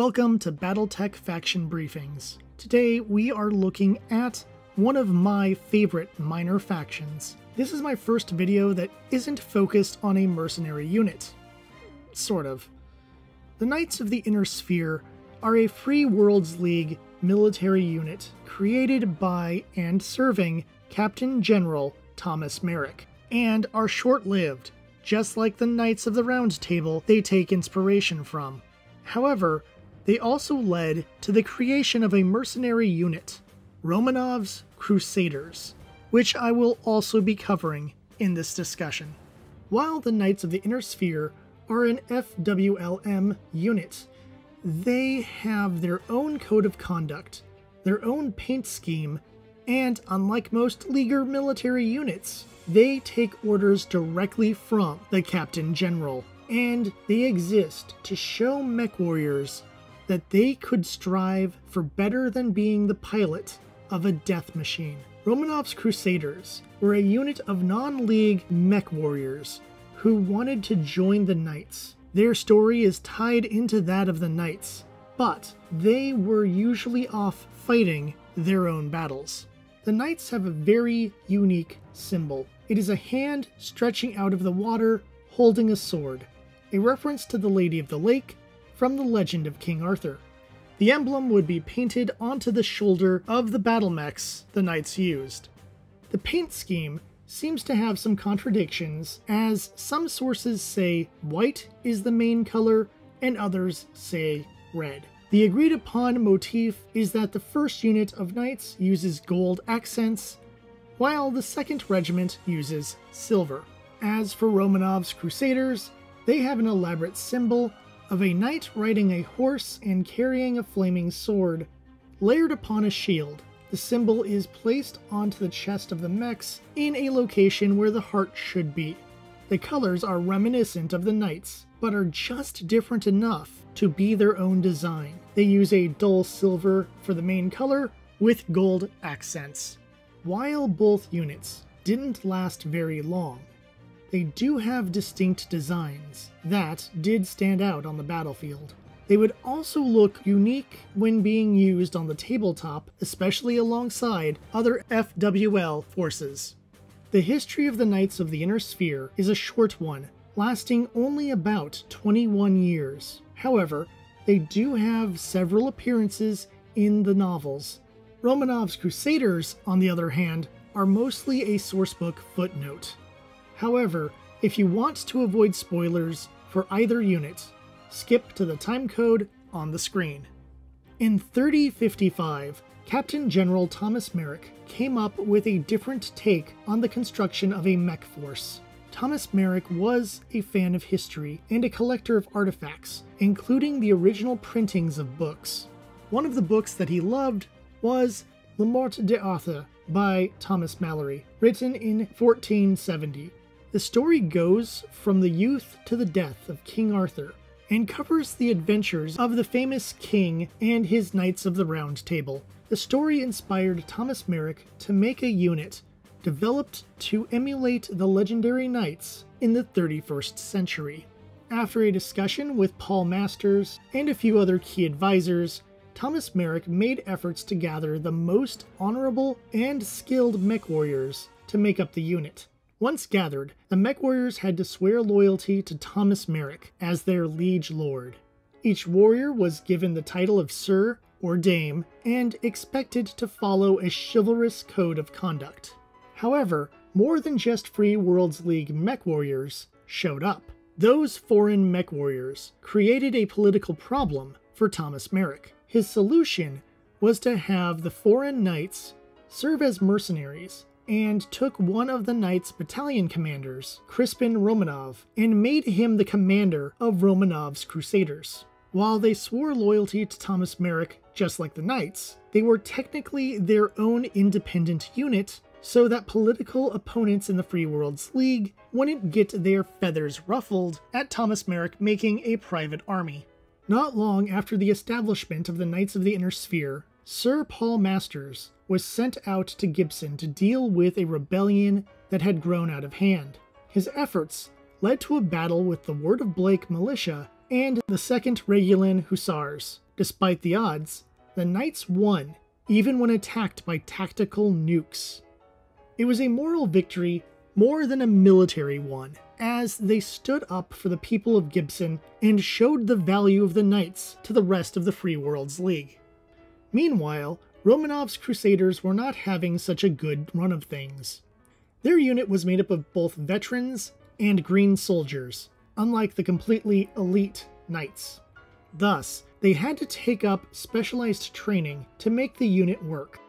Welcome to Battletech Faction Briefings. Today we are looking at one of my favorite minor factions. This is my first video that isn't focused on a mercenary unit. Sort of. The Knights of the Inner Sphere are a Free Worlds League military unit created by and serving Captain General Thomas Marik, and are short lived, just like the Knights of the Round Table they take inspiration from. However, they also led to the creation of a mercenary unit, Romanov's Crusaders, which I will also be covering in this discussion. While the Knights of the Inner Sphere are an FWLM unit, they have their own code of conduct, their own paint scheme, and unlike most Leaguer military units, they take orders directly from the Captain General, and they exist to show mech warriors that they could strive for better than being the pilot of a death machine. Romanov's Crusaders were a unit of non League mech warriors who wanted to join the Knights. Their story is tied into that of the Knights, but they were usually off fighting their own battles. The Knights have a very unique symbol. It is a hand stretching out of the water holding a sword, a reference to the Lady of the Lake from the legend of King Arthur. The emblem would be painted onto the shoulder of the battle mechs the knights used. The paint scheme seems to have some contradictions, as some sources say white is the main color and others say red. The agreed upon motif is that the first unit of knights uses gold accents, while the second regiment uses silver. As for Romanov's Crusaders, they have an elaborate symbol of a knight riding a horse and carrying a flaming sword. Layered upon a shield, the symbol is placed onto the chest of the mechs in a location where the heart should be. The colors are reminiscent of the knights, but are just different enough to be their own design. They use a dull silver for the main color with gold accents. While both units didn't last very long, they do have distinct designs that did stand out on the battlefield. They would also look unique when being used on the tabletop, especially alongside other FWL forces. The history of the Knights of the Inner Sphere is a short one, lasting only about 21 years. However, they do have several appearances in the novels. Romanov's Crusaders, on the other hand, are mostly a sourcebook footnote. However, if you want to avoid spoilers for either unit, skip to the timecode on the screen. In 3055, Captain General Thomas Marik came up with a different take on the construction of a mech force. Thomas Marik was a fan of history and a collector of artifacts, including the original printings of books. One of the books that he loved was Le Morte d'Arthur by Thomas Malory, written in 1470. The story goes from the youth to the death of King Arthur and covers the adventures of the famous king and his Knights of the Round Table. The story inspired Thomas Marik to make a unit developed to emulate the legendary knights in the 31st century. After a discussion with Paul Masters and a few other key advisors, Thomas Marik made efforts to gather the most honorable and skilled mech warriors to make up the unit. Once gathered, the mech warriors had to swear loyalty to Thomas Marik as their liege lord. Each warrior was given the title of Sir or Dame and expected to follow a chivalrous code of conduct. However, more than just Free Worlds League mech warriors showed up. Those foreign mech warriors created a political problem for Thomas Marik. His solution was to have the foreign knights serve as mercenaries and took one of the Knights' battalion commanders, Crispin Romanov, and made him the commander of Romanov's Crusaders. While they swore loyalty to Thomas Marik just like the Knights, they were technically their own independent unit, so that political opponents in the Free Worlds League wouldn't get their feathers ruffled at Thomas Marik making a private army. Not long after the establishment of the Knights of the Inner Sphere, Sir Paul Masters was sent out to Gibson to deal with a rebellion that had grown out of hand. His efforts led to a battle with the Word of Blake militia and the 2nd Regulan Hussars. Despite the odds, the Knights won, even when attacked by tactical nukes. It was a moral victory more than a military one, as they stood up for the people of Gibson and showed the value of the Knights to the rest of the Free Worlds League. Meanwhile, Romanov's Crusaders were not having such a good run of things. Their unit was made up of both veterans and green soldiers, unlike the completely elite Knights. Thus, they had to take up specialized training to make the unit work.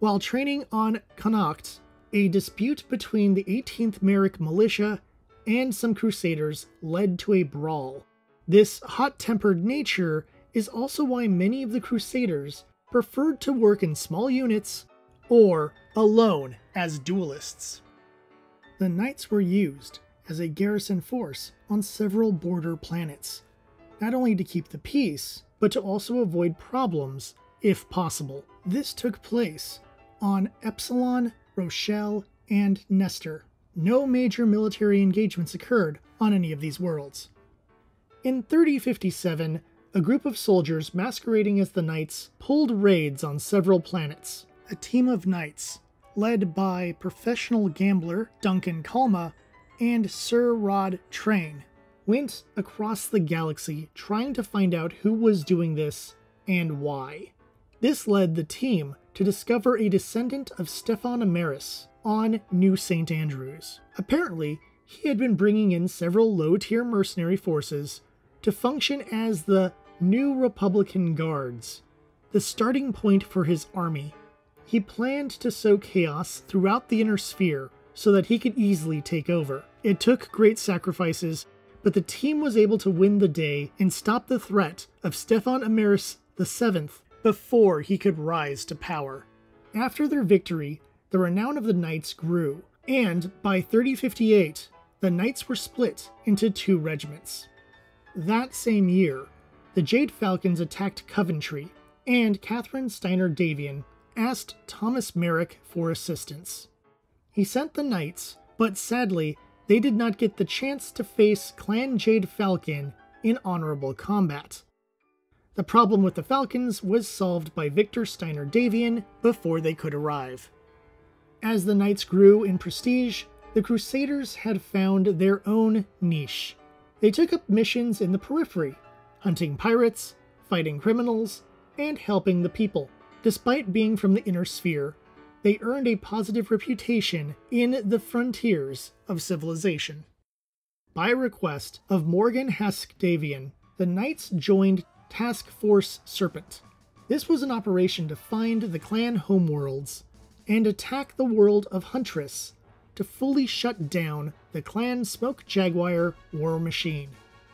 While training on Connacht, a dispute between the 18th Marik militia and some crusaders led to a brawl. This hot tempered nature is also why many of the crusaders preferred to work in small units or alone as duelists. The knights were used as a garrison force on several border planets, not only to keep the peace, but to also avoid problems if possible. This took place on Epsilon Rochelle, and Nestor. No major military engagements occurred on any of these worlds. In 3057, a group of soldiers masquerading as the Knights pulled raids on several planets. A team of Knights, led by professional gambler Duncan Calma and Sir Rod Train, went across the galaxy trying to find out who was doing this and why. This led the team to discover a descendant of Stefan Amaris on New St. Andrews. Apparently, he had been bringing in several low tier mercenary forces to function as the New Republican Guards, the starting point for his army. He planned to sow chaos throughout the inner sphere so that he could easily take over. It took great sacrifices, but the team was able to win the day and stop the threat of Stefan Amaris VII before he could rise to power. After their victory, the renown of the Knights grew, and by 3058, the Knights were split into two regiments. That same year, the Jade Falcons attacked Coventry, and Katherine Steiner Davion asked Thomas Marik for assistance. He sent the Knights, but sadly, they did not get the chance to face Clan Jade Falcon in honorable combat. The problem with the Falcons was solved by Victor Steiner Davion before they could arrive. As the Knights grew in prestige, the Crusaders had found their own niche. They took up missions in the periphery, hunting pirates, fighting criminals, and helping the people. Despite being from the inner sphere, they earned a positive reputation in the frontiers of civilization. By request of Morgan Hasek Davion, the Knights joined Task Force Serpent. This was an operation to find the clan homeworlds and attack the world of Huntress to fully shut down the clan Smoke Jaguar war machine.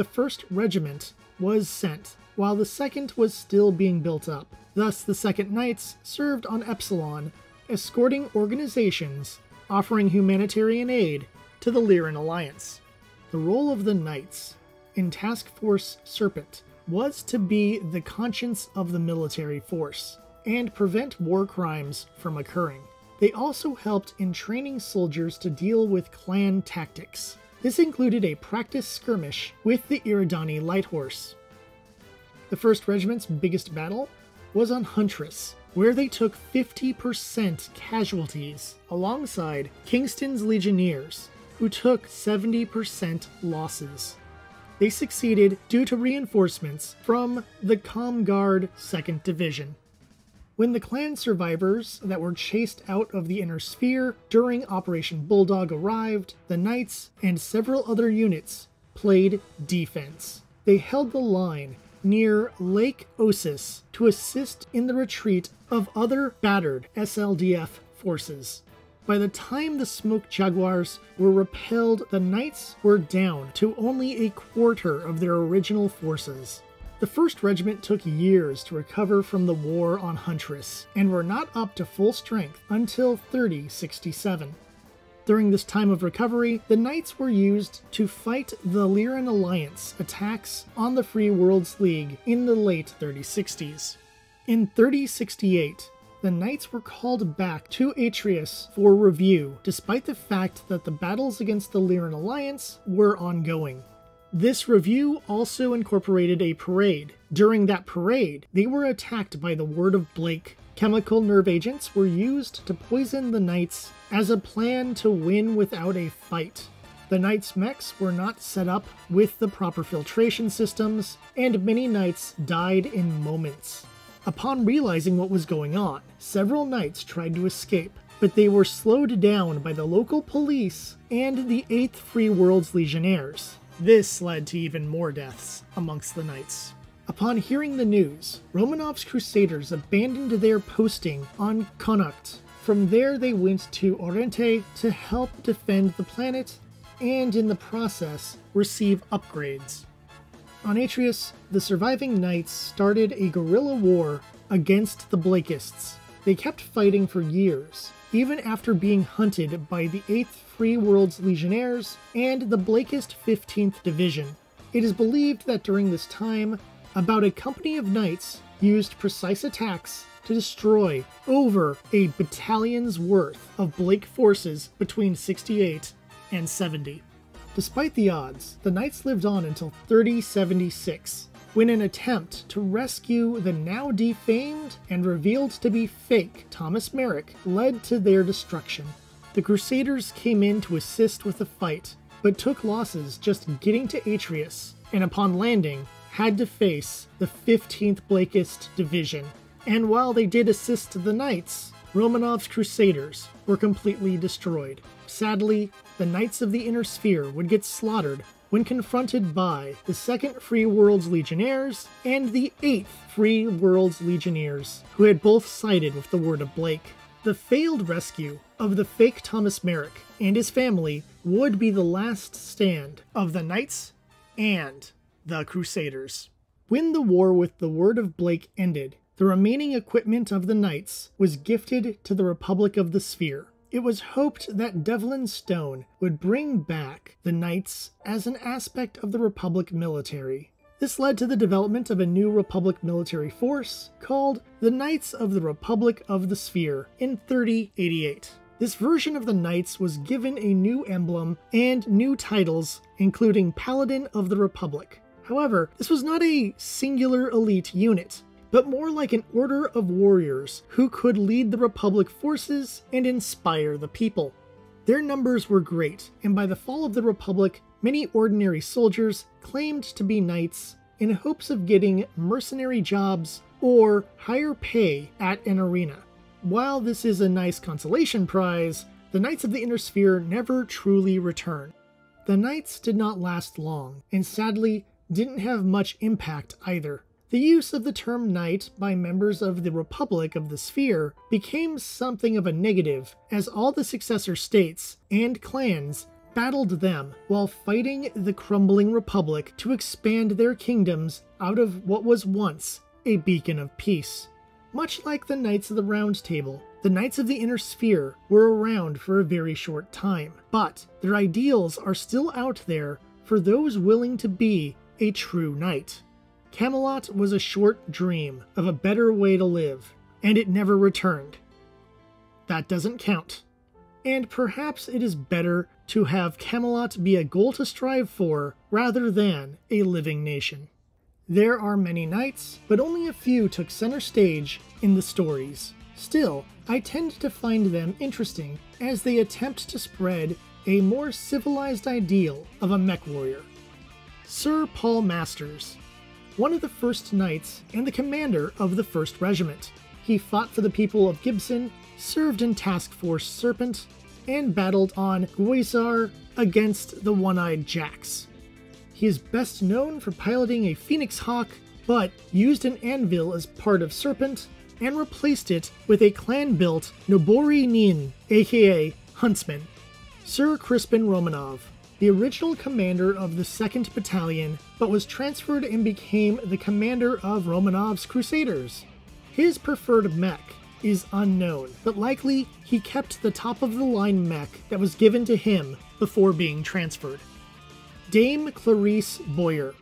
The first regiment was sent, while the second was still being built up. Thus, the Second Knights served on Epsilon, escorting organizations offering humanitarian aid to the Lyran Alliance. The role of the Knights in Task Force Serpent was to be the conscience of the military force and prevent war crimes from occurring. They also helped in training soldiers to deal with clan tactics. This included a practice skirmish with the Eridani Light Horse. The 1st Regiment's biggest battle was on Huntress, where they took 50% casualties, alongside Kingston's Legionnaires, who took 70% losses. They succeeded due to reinforcements from the Comguard 2nd Division. When the clan survivors that were chased out of the inner sphere during Operation Bulldog arrived, the Knights and several other units played defense. They held the line near Lake Osis to assist in the retreat of other battered SLDF forces. By the time the Smoke Jaguars were repelled, the Knights were down to only a quarter of their original forces. The 1st Regiment took years to recover from the war on Huntress, and were not up to full strength until 3067. During this time of recovery, the Knights were used to fight the Lyran Alliance attacks on the Free Worlds League in the late 3060s. In 3068, the knights were called back to Atreus for review, despite the fact that the battles against the Lyran Alliance were ongoing. This review also incorporated a parade. During that parade, they were attacked by the Word of Blake. Chemical nerve agents were used to poison the knights as a plan to win without a fight. The knights' mechs were not set up with the proper filtration systems, and many knights died in moments. Upon realizing what was going on, several knights tried to escape, but they were slowed down by the local police and the 8th Free Worlds Legionnaires. This led to even more deaths amongst the knights. Upon hearing the news, Romanov's crusaders abandoned their posting on Connacht. From there, they went to Oriente to help defend the planet and, in the process, receive upgrades. On Atreus, the surviving knights started a guerrilla war against the Blakists. They kept fighting for years, even after being hunted by the 8th Free Worlds Legionnaires and the Blakist 15th Division. It is believed that during this time, about a company of knights used precise attacks to destroy over a battalion's worth of Blake forces between 68 and 70. Despite the odds, the Knights lived on until 3076, when an attempt to rescue the now defamed and revealed to be fake Thomas Marik led to their destruction. The Crusaders came in to assist with the fight, but took losses just getting to Atreus, and upon landing, had to face the 15th Blakist Division. And while they did assist the Knights, Romanov's Crusaders were completely destroyed. Sadly, the Knights of the Inner Sphere would get slaughtered when confronted by the 2nd Free Worlds Legionnaires and the 8th Free Worlds Legionnaires, who had both sided with the Word of Blake. The failed rescue of the fake Thomas Marik and his family would be the last stand of the Knights and the Crusaders. When the war with the Word of Blake ended, the remaining equipment of the Knights was gifted to the Republic of the Sphere. It was hoped that Devlin Stone would bring back the Knights as an aspect of the Republic military. This led to the development of a new Republic military force called the Knights of the Republic of the Sphere in 3088. This version of the Knights was given a new emblem and new titles, including Paladin of the Republic. However, this was not a singular elite unit but more like an order of warriors who could lead the Republic forces and inspire the people. Their numbers were great, and by the fall of the Republic, many ordinary soldiers claimed to be knights in hopes of getting mercenary jobs or higher pay at an arena. While this is a nice consolation prize, the Knights of the Inner Sphere never truly return. The Knights did not last long, and sadly didn't have much impact either. The use of the term knight by members of the Republic of the Sphere became something of a negative, as all the successor states and clans battled them while fighting the crumbling Republic to expand their kingdoms out of what was once a beacon of peace. Much like the Knights of the Round Table, the Knights of the Inner Sphere were around for a very short time, but their ideals are still out there for those willing to be a true knight. Camelot was a short dream of a better way to live, and it never returned. That doesn't count. And perhaps it is better to have Camelot be a goal to strive for rather than a living nation. There are many knights, but only a few took center stage in the stories. Still, I tend to find them interesting as they attempt to spread a more civilized ideal of a mech warrior. Sir Paul Masters one of the first knights and the commander of the 1st Regiment. He fought for the people of Gibson, served in Task Force Serpent, and battled on Guisar against the One-Eyed Jacks. He is best known for piloting a Phoenix Hawk, but used an anvil as part of Serpent and replaced it with a clan-built Nobori Nin, aka Huntsman. Sir Crispin Romanov the original commander of the 2nd Battalion, but was transferred and became the commander of Romanov's Crusaders. His preferred mech is unknown, but likely he kept the top of the line mech that was given to him before being transferred. Dame Clarice Boyer.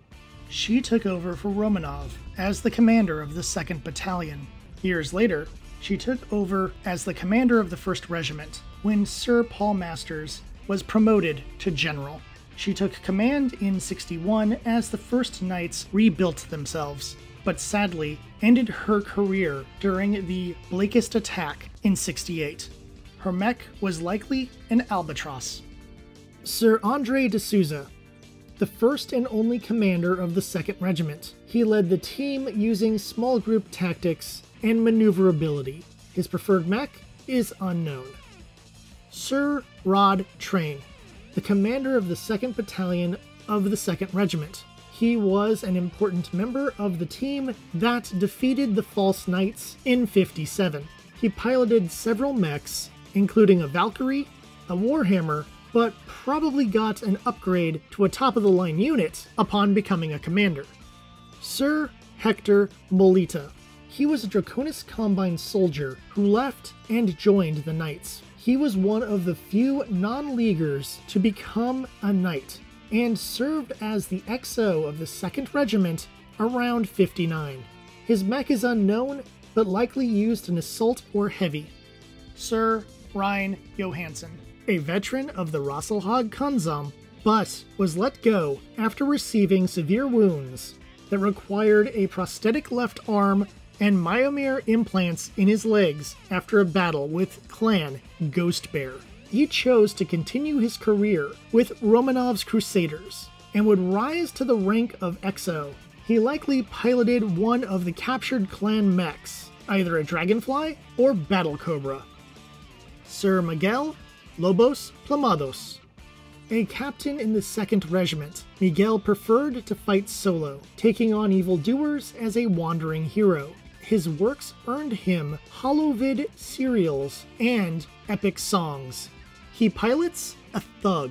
She took over for Romanov as the commander of the 2nd Battalion. Years later, she took over as the commander of the 1st Regiment when Sir Paul Masters was promoted to general. She took command in 61 as the first Knights rebuilt themselves, but sadly ended her career during the Blakist attack in 68. Her mech was likely an Albatross. Sir Andre de Souza, the first and only commander of the 2nd Regiment. He led the team using small group tactics and maneuverability. His preferred mech is unknown. Sir Rod Train, the commander of the 2nd Battalion of the 2nd Regiment. He was an important member of the team that defeated the False Knights in 57. He piloted several mechs, including a Valkyrie, a Warhammer, but probably got an upgrade to a top of the line unit upon becoming a commander. Sir Hector Molita. He was a Draconis Combine soldier who left and joined the Knights. He was one of the few non leaguers to become a Knight and served as the XO of the 2nd Regiment around 59. His mech is unknown, but likely used in assault or heavy. Sir Ryan Johansson a veteran of the Rasalhague Khanzam, but was let go after receiving severe wounds that required a prosthetic left arm and myomere implants in his legs after a battle with clan Ghost Bear. He chose to continue his career with Romanov's Crusaders and would rise to the rank of XO. He likely piloted one of the captured clan mechs, either a Dragonfly or Battle Cobra. Sir Miguel Lobos Plamados. A captain in the 2nd Regiment, Miguel preferred to fight solo, taking on evildoers as a wandering hero. His works earned him Holovid serials and epic songs. He pilots a thug.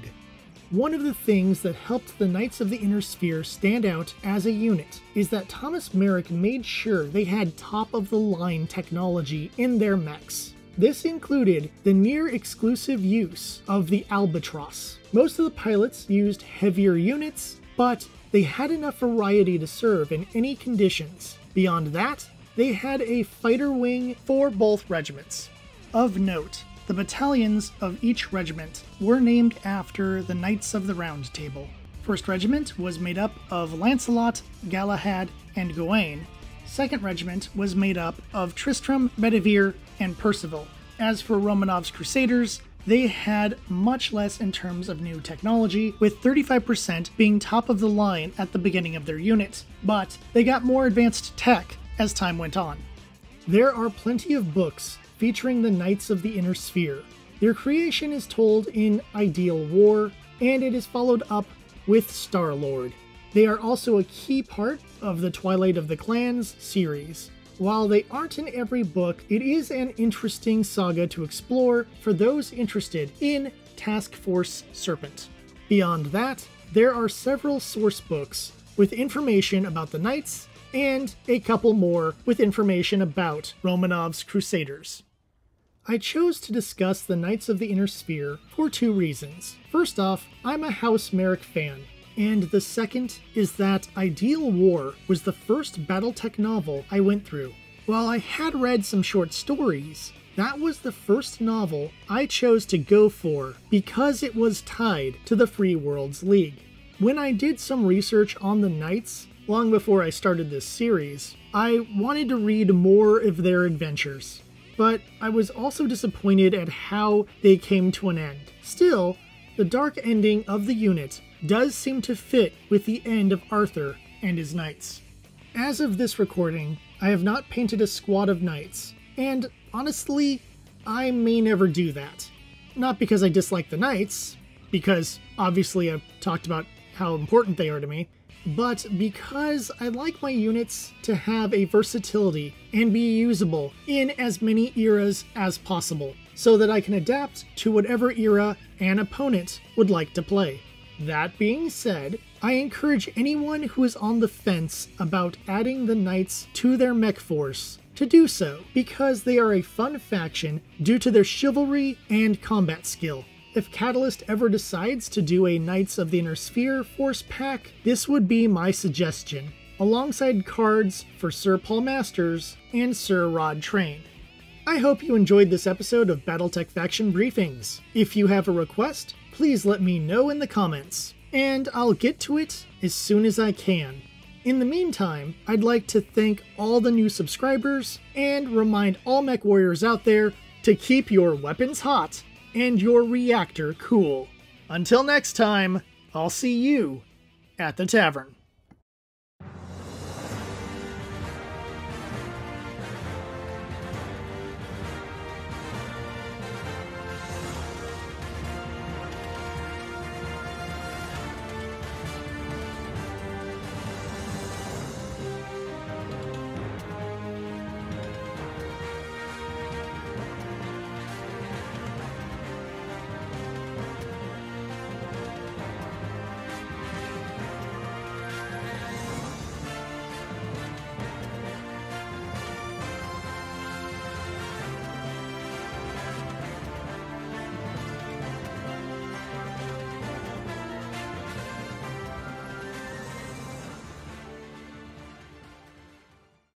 One of the things that helped the Knights of the Inner Sphere stand out as a unit is that Thomas Marik made sure they had top of the line technology in their mechs. This included the near exclusive use of the Albatross. Most of the pilots used heavier units, but they had enough variety to serve in any conditions. Beyond that, they had a fighter wing for both regiments. Of note, the battalions of each regiment were named after the Knights of the Round Table. First Regiment was made up of Lancelot, Galahad, and Gawain, 2nd Regiment was made up of Tristram, Bedivere, and Percival. As for Romanov's Crusaders, they had much less in terms of new technology, with 35% being top of the line at the beginning of their unit, but they got more advanced tech as time went on. There are plenty of books featuring the Knights of the Inner Sphere. Their creation is told in Ideal War, and it is followed up with Star Lord, they are also a key part of the Twilight of the Clans series. While they aren't in every book, it is an interesting saga to explore for those interested in Task Force Serpent. Beyond that, there are several source books with information about the Knights, and a couple more with information about Romanov's Crusaders. I chose to discuss the Knights of the Inner Sphere for two reasons. First off, I'm a House Marik fan, and the second is that Ideal War was the first Battletech novel I went through. While I had read some short stories, that was the first novel I chose to go for because it was tied to the Free Worlds League. When I did some research on the Knights, long before I started this series, I wanted to read more of their adventures. But I was also disappointed at how they came to an end. Still, the dark ending of the unit does seem to fit with the end of Arthur and his knights. As of this recording, I have not painted a squad of knights, and honestly, I may never do that. Not because I dislike the knights, because obviously I've talked about how important they are to me, but because I like my units to have a versatility and be usable in as many eras as possible, so that I can adapt to whatever era an opponent would like to play. That being said, I encourage anyone who is on the fence about adding the Knights to their mech force to do so, because they are a fun faction due to their chivalry and combat skill. If Catalyst ever decides to do a Knights of the Inner Sphere Force pack, this would be my suggestion, alongside cards for Sir Paul Masters and Sir Rod Train. I hope you enjoyed this episode of Battletech Faction Briefings. If you have a request, please let me know in the comments, and I'll get to it as soon as I can. In the meantime, I'd like to thank all the new subscribers and remind all mech warriors out there to keep your weapons hot and your reactor cool. Until next time, I'll see you at the tavern.